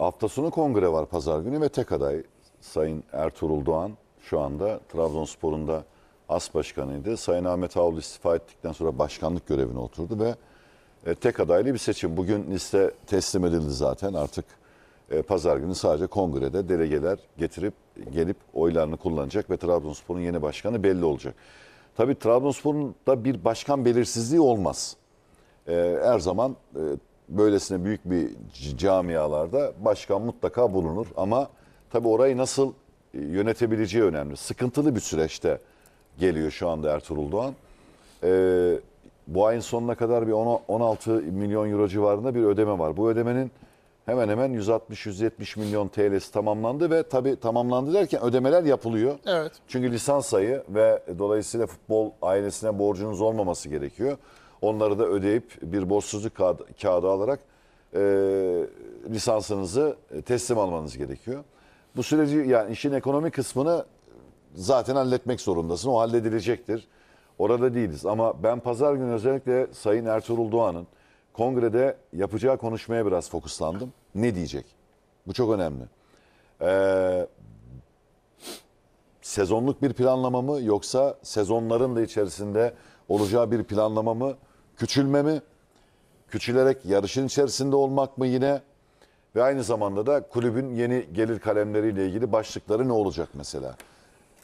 hafta sonu kongre var pazar günü ve tek aday Sayın Ertuğrul Doğan şu anda Trabzonspor'un da as başkanıydı. Sayın Ahmet Avlu istifa ettikten sonra başkanlık görevine oturdu ve e, tek adaylı bir seçim. Bugün liste teslim edildi zaten artık e, pazar günü sadece kongrede delegeler getirip gelip oylarını kullanacak ve Trabzonspor'un yeni başkanı belli olacak. Tabii Trabzonspor'un da bir başkan belirsizliği olmaz. E, her zaman e, böylesine büyük bir camialarda başkan mutlaka bulunur ama tabii orayı nasıl e, yönetebileceği önemli. Sıkıntılı bir süreçte geliyor şu anda Ertuğrul Doğan. E, bu ayın sonuna kadar bir 10 16 milyon euro civarında bir ödeme var. Bu ödemenin hemen hemen 160-170 milyon TL'si tamamlandı ve tabii tamamlandı derken ödemeler yapılıyor. Evet. Çünkü lisans sayı ve dolayısıyla futbol ailesine borcunuz olmaması gerekiyor. Onları da ödeyip bir borçsuzluk kağıdı, kağıdı alarak e, lisansınızı teslim almanız gerekiyor. Bu süreci yani işin ekonomi kısmını zaten halletmek zorundasın. O halledilecektir. Orada değiliz ama ben pazar günü özellikle Sayın Ertuğrul Doğan'ın kongrede yapacağı konuşmaya biraz fokuslandım. Ne diyecek? Bu çok önemli. Ee, sezonluk bir planlama mı yoksa sezonların da içerisinde olacağı bir planlama mı? Küçülme mi? Küçülerek yarışın içerisinde olmak mı yine? Ve aynı zamanda da kulübün yeni gelir kalemleriyle ilgili başlıkları ne olacak mesela?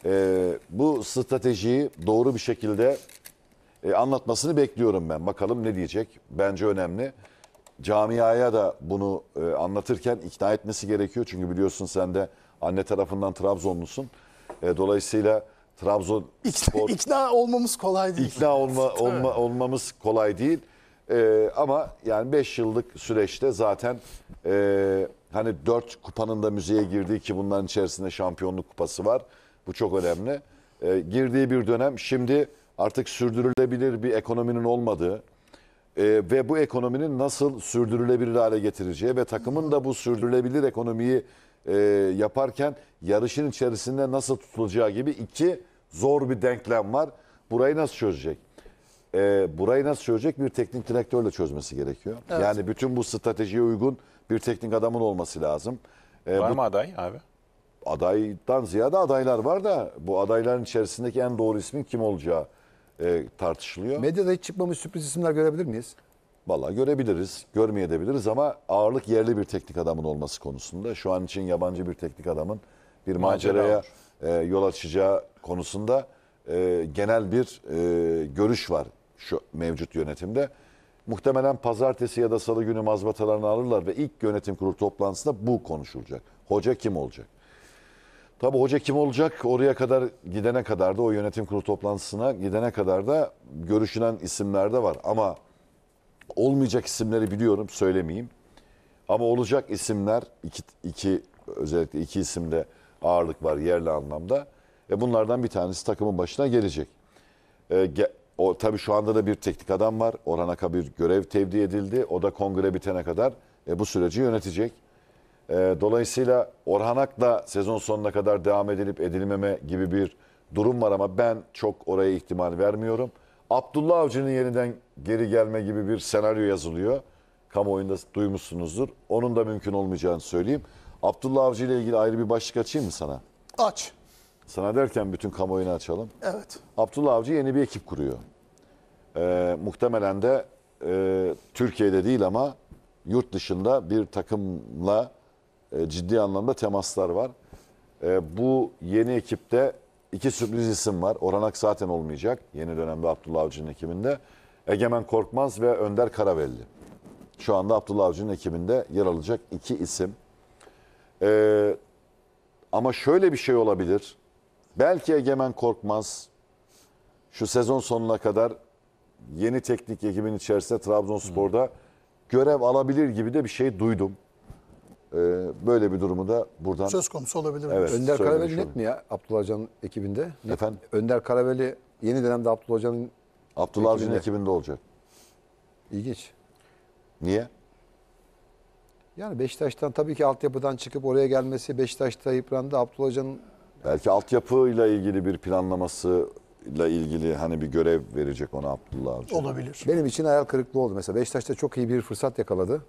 Ee, bu stratejiyi doğru bir şekilde e, anlatmasını bekliyorum ben. Bakalım ne diyecek? Bence önemli. Camiaya da bunu e, anlatırken ikna etmesi gerekiyor. Çünkü biliyorsun sen de anne tarafından Trabzonlusun. E, dolayısıyla Trabzon spor İkna olmamız kolay değil. ikna olma, olma olmamız kolay değil. E, ama yani 5 yıllık süreçte zaten e, hani 4 kupanın da müzeye girdiği ki bunların içerisinde şampiyonluk kupası var. Bu çok önemli. E, girdiği bir dönem şimdi artık sürdürülebilir bir ekonominin olmadığı e, ve bu ekonominin nasıl sürdürülebilir hale getireceği ve takımın da bu sürdürülebilir ekonomiyi e, yaparken yarışın içerisinde nasıl tutulacağı gibi iki zor bir denklem var. Burayı nasıl çözecek? E, burayı nasıl çözecek? Bir teknik direktörle çözmesi gerekiyor. Evet. Yani bütün bu stratejiye uygun bir teknik adamın olması lazım. E, Var bu mı aday abi? adaydan ziyade adaylar var da bu adayların içerisindeki en doğru ismin kim olacağı e, tartışılıyor. Medyada hiç çıkmamış sürpriz isimler görebilir miyiz? Vallahi görebiliriz, görmeyebiliriz ama ağırlık yerli bir teknik adamın olması konusunda şu an için yabancı bir teknik adamın bir Macera maceraya olur. e, yol açacağı konusunda e, genel bir e, görüş var şu mevcut yönetimde. Muhtemelen pazartesi ya da salı günü mazbatalarını alırlar ve ilk yönetim kurulu toplantısında bu konuşulacak. Hoca kim olacak? Tabii hoca kim olacak oraya kadar gidene kadar da o yönetim kurulu toplantısına gidene kadar da görüşülen isimler de var. Ama olmayacak isimleri biliyorum söylemeyeyim. Ama olacak isimler iki, iki özellikle iki isimde ağırlık var yerli anlamda. E bunlardan bir tanesi takımın başına gelecek. E, ge- o tabii şu anda da bir teknik adam var. Orhan Aka bir görev tevdi edildi. O da kongre bitene kadar e, bu süreci yönetecek. E, dolayısıyla Orhan Ak'la sezon sonuna kadar devam edilip edilmeme gibi bir durum var ama ben çok oraya ihtimal vermiyorum. Abdullah Avcı'nın yeniden geri gelme gibi bir senaryo yazılıyor. Kamuoyunda duymuşsunuzdur. Onun da mümkün olmayacağını söyleyeyim. Abdullah Avcı ile ilgili ayrı bir başlık açayım mı sana? Aç. Sana derken bütün kamuoyunu açalım. Evet. Abdullah Avcı yeni bir ekip kuruyor. Ee, muhtemelen de e, Türkiye'de değil ama yurt dışında bir takımla e, ciddi anlamda temaslar var. E, bu yeni ekipte iki sürpriz isim var. Orhan Ak zaten olmayacak yeni dönemde Abdullah Avcı'nın ekibinde. Egemen Korkmaz ve Önder Karavelli. Şu anda Abdullah Avcı'nın ekibinde yer alacak iki isim. E, ama şöyle bir şey olabilir. Belki Egemen Korkmaz şu sezon sonuna kadar yeni teknik ekibin içerisinde Trabzonspor'da görev alabilir gibi de bir şey duydum. Ee, böyle bir durumu da buradan Söz konusu olabilir. mi? Evet. Önder Karaveli net mi ya Abdullah Hoca'nın ekibinde? Net. Efendim? Önder Karaveli yeni dönemde Abdullah Hoca'nın Abdullah Avcı'nın ekibinde. ekibinde olacak. ilginç. Niye? Yani Beşiktaş'tan tabii ki altyapıdan çıkıp oraya gelmesi Beşiktaş'ta yıprandı. Abdullah Hoca'nın Belki altyapıyla ilgili bir planlamasıyla ilgili hani bir görev verecek ona Abdullah Avcı. Olabilir. benim için hayal kırıklığı oldu. Mesela Beşiktaş'ta çok iyi bir fırsat yakaladı.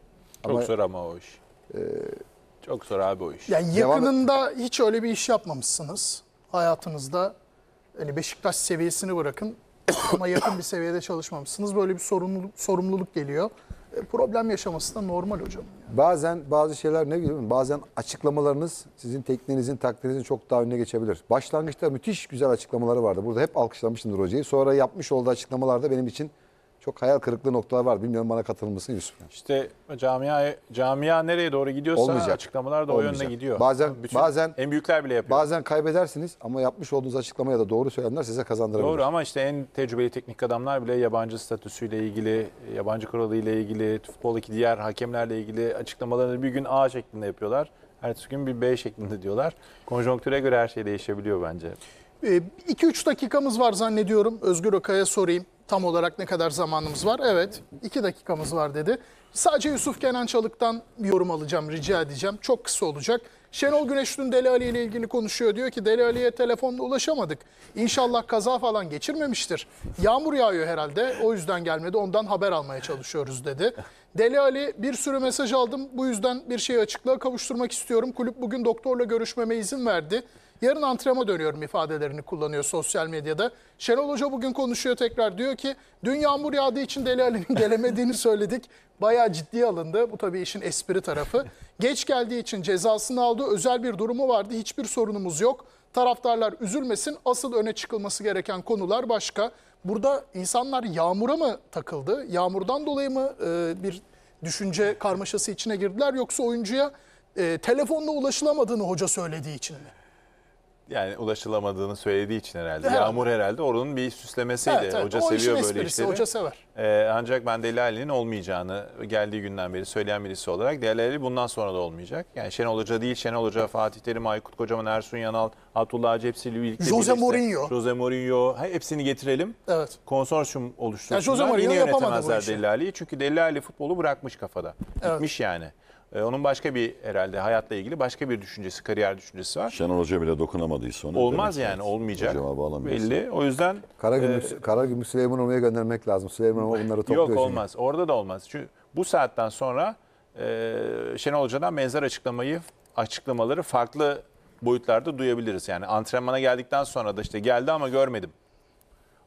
Çok Ama zor ama o iş. Çok zor abi o iş. Yani Devam- yakınında hiç öyle bir iş yapmamışsınız hayatınızda. Hani Beşiktaş seviyesini bırakın ama yakın bir seviyede çalışmamışsınız. Böyle bir sorumluluk, sorumluluk geliyor. E, problem yaşaması da normal hocam. Bazen bazı şeyler ne bileyim bazen açıklamalarınız sizin tekniğinizin takdirinizin çok daha önüne geçebilir. Başlangıçta müthiş güzel açıklamaları vardı. Burada hep alkışlamışımdır hocayı. Sonra yapmış olduğu açıklamalarda benim için çok hayal kırıklığı noktalar var. Bilmiyorum bana katılır mısın Yusuf? İşte camia camia nereye doğru gidiyorsa Olmayacak. açıklamalar da o Olmayacak. yönde gidiyor. Bazen- bazen- en büyükler bile yapıyor. Bazen kaybedersiniz ama yapmış olduğunuz açıklamaya da doğru söylemler size kazandırabilir. Doğru ama işte en tecrübeli teknik adamlar bile yabancı statüsüyle ilgili, yabancı kuralı ile ilgili, futboldaki diğer hakemlerle ilgili açıklamalarını bir gün A şeklinde yapıyorlar. Ertesi gün bir B şeklinde diyorlar. Konjonktüre göre her şey değişebiliyor bence. 2-3 dakikamız var zannediyorum. Özgür Okay'a sorayım. Tam olarak ne kadar zamanımız var? Evet 2 dakikamız var dedi. Sadece Yusuf Kenan Çalık'tan bir yorum alacağım, rica edeceğim. Çok kısa olacak. Şenol Güneş dün Deli Ali ile ilgili konuşuyor. Diyor ki Deli Ali'ye telefonla ulaşamadık. İnşallah kaza falan geçirmemiştir. Yağmur yağıyor herhalde. O yüzden gelmedi. Ondan haber almaya çalışıyoruz dedi. Deli Ali bir sürü mesaj aldım. Bu yüzden bir şeyi açıklığa kavuşturmak istiyorum. Kulüp bugün doktorla görüşmeme izin verdi. Yarın antrenma dönüyorum ifadelerini kullanıyor sosyal medyada. Şenol Hoca bugün konuşuyor tekrar. Diyor ki dün yağmur yağdığı için Deli Ali'nin gelemediğini söyledik. Bayağı ciddiye alındı. Bu tabii işin espri tarafı. Geç geldiği için cezasını aldı. Özel bir durumu vardı. Hiçbir sorunumuz yok. Taraftarlar üzülmesin. Asıl öne çıkılması gereken konular başka. Burada insanlar yağmura mı takıldı? Yağmurdan dolayı mı e, bir düşünce karmaşası içine girdiler? Yoksa oyuncuya e, telefonla ulaşılamadığını hoca söylediği için mi? Yani ulaşılamadığını söylediği için herhalde. Herhalde. Yağmur herhalde oranın bir süslemesiydi. Evet, evet. Hoca O seviyor böyle esprisi, işleri. hoca sever. Ee, ancak ben Deli Ali'nin olmayacağını geldiği günden beri söyleyen birisi olarak Deli Ali bundan sonra da olmayacak. Yani Şenol Hoca değil, Şenol Hoca, Fatih Terim, Aykut Kocaman, Ersun Yanal, Abdullah Avcı hepsiyle birlikte. Jose. Mourinho. Jose Mourinho. Hepsini getirelim. Evet. Konsorsiyum oluştursunlar. Yani Jose Mourinho Yine yönetemezler. Deli Ali'yi. Çünkü Deli Ali futbolu bırakmış kafada. Gitmiş yani. Ee, onun başka bir herhalde hayatla ilgili başka bir düşüncesi, kariyer düşüncesi var. Şenol Hoca bile dokunamadıysa ona Olmaz demek yani olmayacak. Cevabı alamıyorsun. Belli. O yüzden Karagümrük, Karagümrük Süleyman Orman'a göndermek lazım. Süleyman Orman bunları topluyor. Yok şimdi. olmaz. Orada da olmaz. Çünkü bu saatten sonra e, Şenol Hoca'dan benzer açıklamayı açıklamaları farklı boyutlarda duyabiliriz. Yani antrenmana geldikten sonra da işte geldi ama görmedim.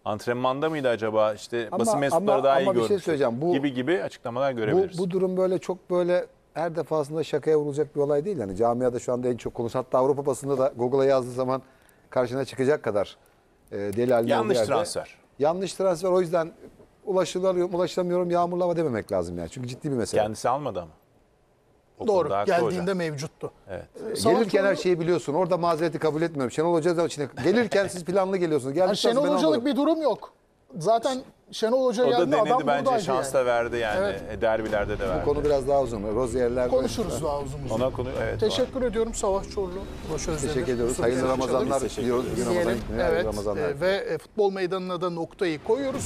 Antrenmanda mıydı acaba? İşte Ama- basın mensupları ama- daha ama iyi bir şey görmüş. söyleyeceğim. Bu- gibi gibi açıklamalar Bu, görebiliriz. bu durum böyle çok böyle her defasında şakaya vurulacak bir olay değil. Yani camiada şu anda en çok konusu. Hatta Avrupa basında da Google'a yazdığı zaman karşına çıkacak kadar e, deli haline Yanlış yerde- transfer. Yanlış transfer. O yüzden ulaşılamıyorum, ulaşılamıyorum yağmurlu hava dememek lazım yani. Çünkü ciddi bir mesele. Kendisi almadı ama. O Doğru. konuda haklı Geldiğinde hocam. mevcuttu. Evet. Ee, Savaş Gelirken her şeyi biliyorsun. Orada mazereti kabul etmiyorum. Şenol Hoca da içine gelirken siz planlı geliyorsunuz. Yani sonra Şenol ben Hocalık bir durum yok. Zaten Şenol Hoca O da geldi adam denedi bence buradaydı şans yani. da verdi yani. Evet. E, Derbilerde de verdi. Bu konu biraz daha uzun. Rozierler Konuşuruz daha uzun uzun. Ona konu evet. var. Teşekkür ediyorum Savaş Çorlu. Boş Özdemir. Teşekkür ediyoruz. Hayırlı Ramazanlar. Bugün Ramazan Diyelim. günü. Hayırlı Evet. Ramazanlar. e, Ve e, futbol meydanına da noktayı koyuyoruz.